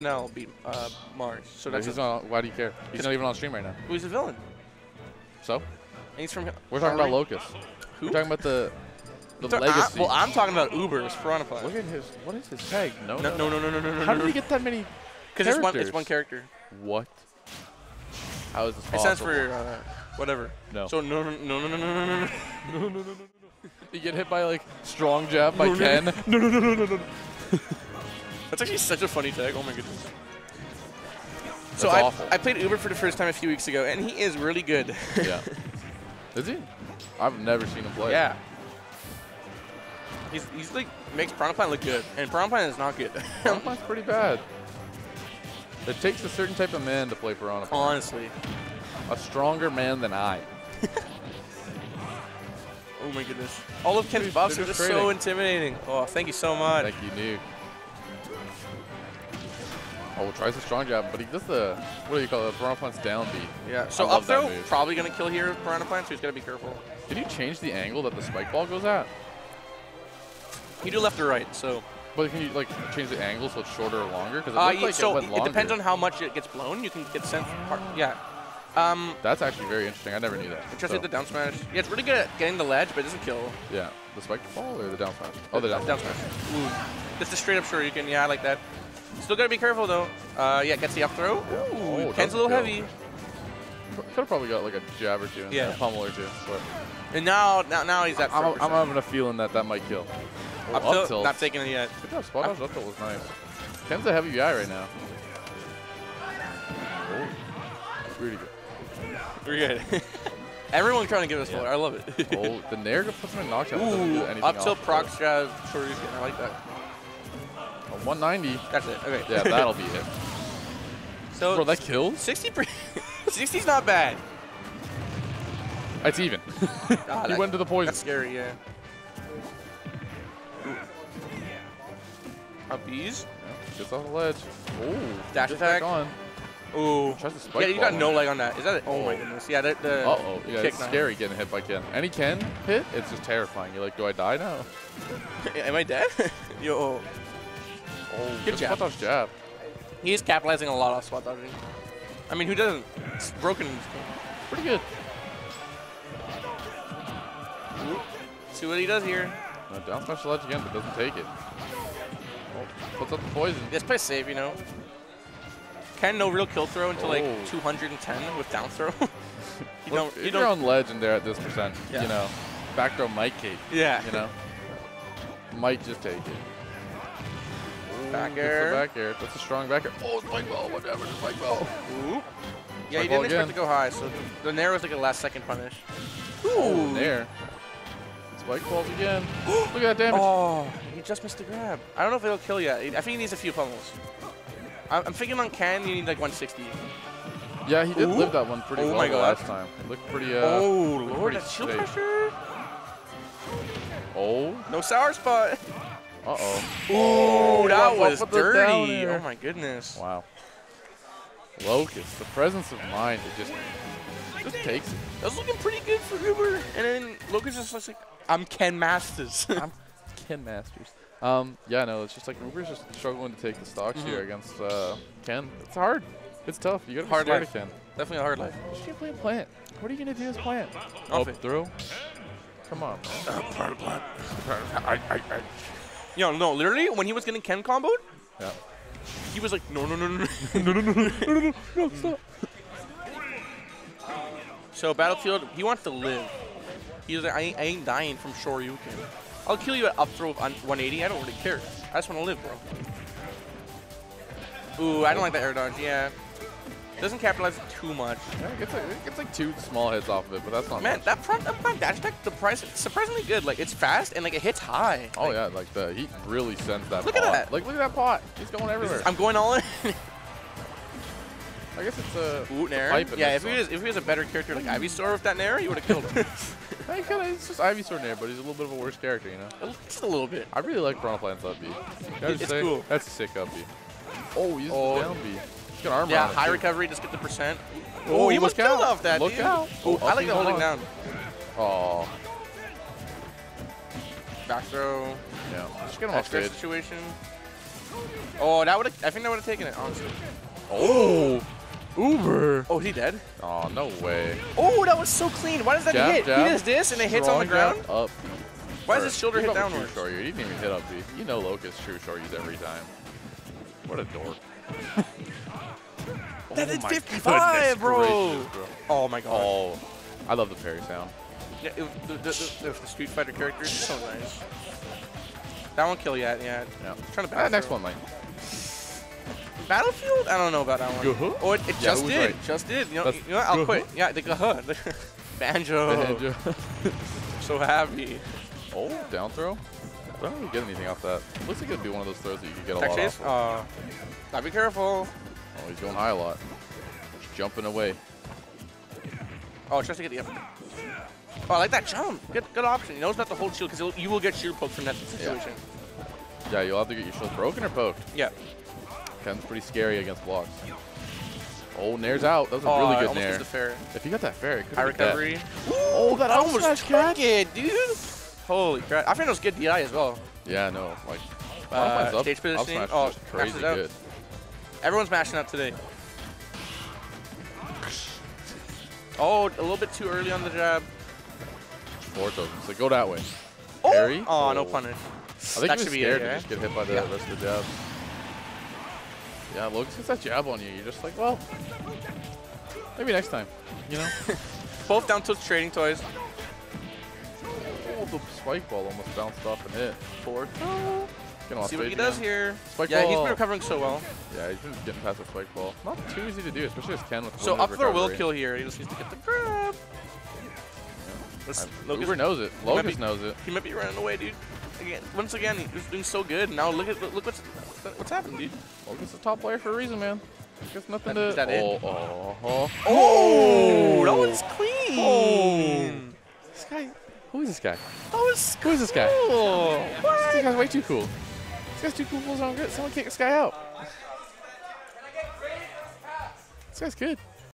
Snell beat uh, Mars. So that's he's not. Why do you care? He's not even on stream right now. who's a villain. So And he's from. we're talking about. Locus. Who? We're talking about the the Th- I- legacy. well, I'm talking about Uber's Piranha Look at his. What is his tag? No. No, no, no, no, no, no, no. How did he get that many? Because it's one, it's one character. What? How is this possible? It stands for uh, whatever. No. So no, no, no, no, no, no, no, no, no, no, no, no, no. You get hit by like strong jab by Ken. No, no, no, no, no, no. That's actually such a funny tag. Oh my goodness. So That's I, awful. I played Uber for the first time a few weeks ago, and he is really good. yeah. Is he? I've never seen him play. yeah. He's, he's like makes Piranha Plant look good, and Piranha Plant is not good. Piranha's pretty bad. It takes a certain type of man to play Piranha. Plant. Honestly. A stronger man than I. Oh my goodness. All of Ken's buffs they're just just so intimidating. Oh, thank you so much. Thank you, Nuke. Oh, tries the strong jab, but he does the, what do you call it, Piranha Plant's down B. Yeah. So up throw probably gonna kill here with Piranha Plant, so he's gotta be careful. Did you change the angle that the spike ball goes at? You do left or right, so But can you like change the angle so it's shorter or longer? Because it uh, you- like so it it depends on how much it gets blown. You can get sent. Part, yeah. Um, That's actually very interesting. I never knew that. just So, hit the down smash. Yeah, it's really good at getting the ledge, but it doesn't kill. yeah, the spike ball or the down smash? Oh, the down, down smash. Ooh. Just a straight up sure you can. Yeah, I like that. Still gotta be careful though. Uh, yeah, gets the up throw. Ooh, Oh, Ken's a little kill. heavy. Could have probably got like a jab or two, and Yeah. a pummel or two. But And now, now, now he's at. I'm, I'm having a feeling that that might kill. Oh, up tilt, tilt. not taking it yet. Good job, spot dodge. Up tilt was nice. Ken's a heavy guy right now. Oh, really good. We're good. Everyone's trying to give us Yeah. I love it. Oh, the Nair puts him in do Ooh, anything up till off. proc jab, Shoryuken. I like that. A 190. That's it. Okay. Yeah, that'll be it. so Bro, that kills? 60 per 60's not bad. It's even. Ah, he went to the poison. That's scary, yeah. Up B's. Yeah, Gets on the ledge. Ooh. Dash attack. on. Ooh. Tries to spike Yeah, you got no leg on that. Is that it? Oh my Oh. goodness. Yeah, the, the Uh-oh. Yeah, it's now. scary getting hit by Ken. Any Ken hit, it's just terrifying. You're like, do I die now? Am I dead? Yo. Oh, Good jab. spot jab. He is capitalizing a lot off spot dodging. I mean, who doesn't? It's broken. this. Pretty good. See what he does here. No, down the ledge again, but doesn't take it. Oh, puts up the poison. Just play safe, you know. Ken no real kill throw until like Oh. 210 with down throw. you Look, don't. You you're don't. on ledge and they're at this percent, Yeah. you know, back throw might cake, Yeah. you know. might just take it. Ooh, Back air. Back air. That's a strong back air. Oh, spike ball, whatever, spike ball. Ooh. Yeah, he didn't expect again. to go high, so the narrow was like a last second punish. Oh, there. Spike balls again. Look at that damage. Oh, he just missed the grab. I don't know if it'll kill yet. I think he needs a few pummels. I'm I'm thinking on Ken, you need like 160. Yeah, he did Ooh. live that one pretty Oh well my God. last time. It looked pretty, uh, oh, looked Lord, that shield pressure. Oh, No sour spot. uh-oh. Oh, that up was with the down dirty. Oh my goodness. Wow. Locus, the presence of mind, it just, just takes it. That was looking pretty good for Uber. And then is just like, I'm Ken Masters. I'm Ken Masters. Um, yeah, no, it's just like Uber's just struggling to take the stocks here Mhm. against uh, Ken. It's hard. It's tough. You gotta be Hard scared life. Ken. Definitely a hard life. Just keep playing plant. What are you gonna do as plant? Off Up it. through. Come on. Plant. I, I, I. Yo, no, literally, when he was getting Ken comboed, Yeah. he was like, no, no, no, no, no. no, no, no, no, no, no, no, stop. So Battlefield, he wants to live. He was like, I ain't, I ain't dying from Shoryuken. I'll kill you at up throw on 180. I don't really care. I just want to live, bro. Ooh, I don't like that air dodge. Yeah. Doesn't capitalize too much. Yeah, it gets, like, it gets like two small hits off of it, but that's not Man, much. that front, that front dash attack, the price, it's surprisingly good. Like, it's fast and, like, it hits high. Oh Like, yeah, like the he really sends that. Look at that. Like look at that pot. He's going everywhere. is- I'm going all in. I guess it's a Ooh, Nair. Yeah, if he, was, if he was a better character like Ivysaur with that Nair, he would have killed him. Hey, kinda, it's just Ivysaur there, but he's a little bit of a worse character, you know. Just a little bit. I really like Piranha Plant's up B. It's say, cool. That's a sick up B. Oh, he's Oh. down B. He's got armor Yeah, high recovery, just get the percent. Oh, Oh, he was killed out. off that, Look dude. out. Oh, I like the hold holding down. Oh, Back throw. yeah. Just get him off stage. situation. Oh, that would I think that would have taken it, honestly. Oh, Uber. Oh, is he dead? Oh, no way. Oh, that was so clean. Why does that Jab, hit? jab. He does this and it hits on the ground? Up. Why does his shoulder hit about to downwards? True shoryu. He didn't even hit up B. You know Locus true shoryus every time. What a dork. That Oh is 55, bro. gracious, bro. Oh my god. Oh, I love the parry sound. Yeah, it, the, the, the, the Street Fighter characters are so nice. That one kill yet, yeah. Yeah. Trying to Ah, battle next one, Mike. Battlefield? I don't know about that one. Guh-huh? Oh, it, it Yeah, just did. right? Just did. You know, you know what? I'll quit. Yeah, the guh. Banjo. So happy. oh, down throw. I don't really get anything off that. Looks like it'd be one of those throws that you could get a Tech lot chase? off. of. Uh, gotta be careful. Oh, he's going high a lot. Just jumping away. Oh, tries to get the upper. Oh, I like that jump. Good, good option. He knows not to whole shield because you will get shield poked from that situation. Yeah, you'll have to get your shield broken or poked. Yeah. Ken's pretty scary against blocks. Oh, Nair's out. That was a Oh, really good Nair. missed the fair. If you got that fair, it could High been that. Oh, that I almost smash catch. it, dude. Holy crap. I think it was good DI as well. Yeah, no, like Uh, Up- stage positioning. smash Oh, crazy good. Everyone's mashing up today. Oh, a little bit too early on the jab. Four tokens. So go that way. Oh, oh no Oh. punish. I think That he should was be scared it, to yeah? just get hit by the Yeah. rest of the jabs. Yeah, Logan gets that jab on you. You're just like, well, maybe next time. You know? Both down tilt trading toys. oh, the spike ball almost bounced off and hit. Forward. Off See what he does again. here. Spike yeah, he's ball. been recovering so well. Yeah, he's been getting past the spike ball. Not too easy to do, especially as Ken with So up throw will kill here. He just needs to get the grab. Let's, Uber knows it. Locus knows it. he might be running away, dude. Again, once again, he's doing so good. Now look at look what's what's happened, dude. Oh, Locus is a top player for a reason, man. There's nothing That- to. is that it? oh, oh, oh. Oh, that one's clean. Oh. This guy. Who is this guy? That was Who is this guy? cool. This guy's way too cool. This guy's too cool for his own good. Someone kick this guy out. This guy's good.